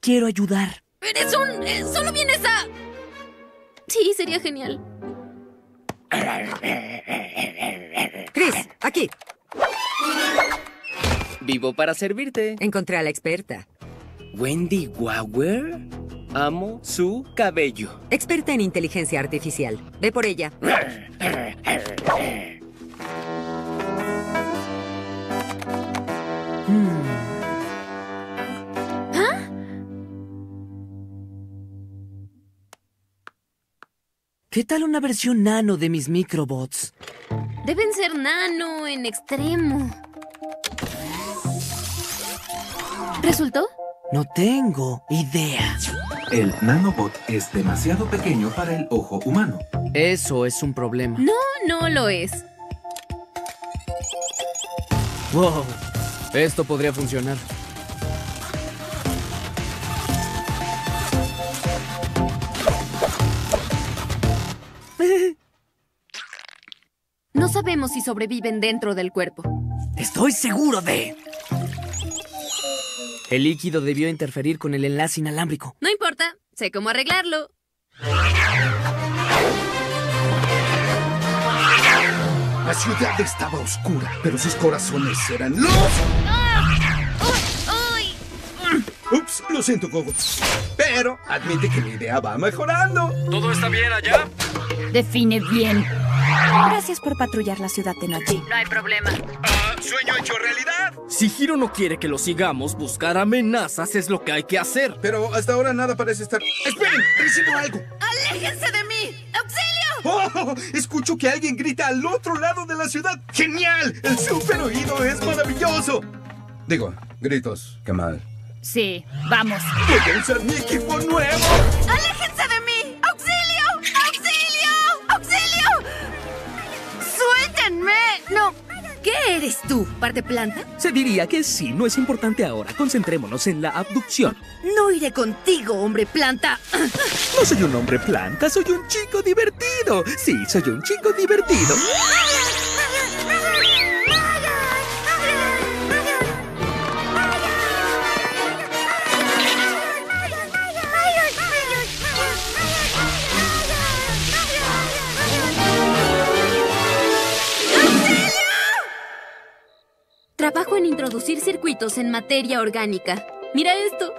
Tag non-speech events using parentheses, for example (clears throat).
Quiero ayudar. ¡Eres un... eh, solo vienes a... Sí, sería genial. Chris, aquí. Vivo para servirte. Encontré a la experta. Wendy Wauer. Amo su cabello. Experta en inteligencia artificial. Ve por ella. (laughs) ¿Qué tal una versión nano de mis microbots? Deben ser nano en extremo. ¿Resultó? No tengo idea. El nanobot es demasiado pequeño para el ojo humano. Eso es un problema. No, no lo es. Wow. Esto podría funcionar. No sabemos si sobreviven dentro del cuerpo. Estoy seguro de... El líquido debió interferir con el enlace inalámbrico. No importa, sé cómo arreglarlo. La ciudad estaba oscura, pero sus corazones eran luz. ¡Uy! Ups, lo siento, Gogo. Pero admite que la idea va mejorando. ¿Todo está bien allá? Define bien. Gracias por patrullar la ciudad de noche. No hay problema. Ah, ¿Sueño hecho realidad? Si Hiro no quiere que lo sigamos, buscar amenazas es lo que hay que hacer. Pero hasta ahora nada parece estar... ¡Esperen! ¡Recibo algo! ¡Aléjense de mí! ¡Auxilio! ¡Oh! Escucho que alguien grita al otro lado de la ciudad. ¡Genial! El super oído es maravilloso. Digo, gritos, qué mal. Sí, vamos. Voy a usar mi equipo nuevo. ¡Aléjense ¿Qué eres tú? ¿Parte planta? Se diría que sí, no es importante ahora. Concentrémonos en la abducción. No iré contigo, hombre planta. (clears throat) No soy un hombre planta, soy un chico divertido. Sí, soy un chico divertido. (gasps) (clears throat) Trabajo en introducir circuitos en materia orgánica. Mira esto.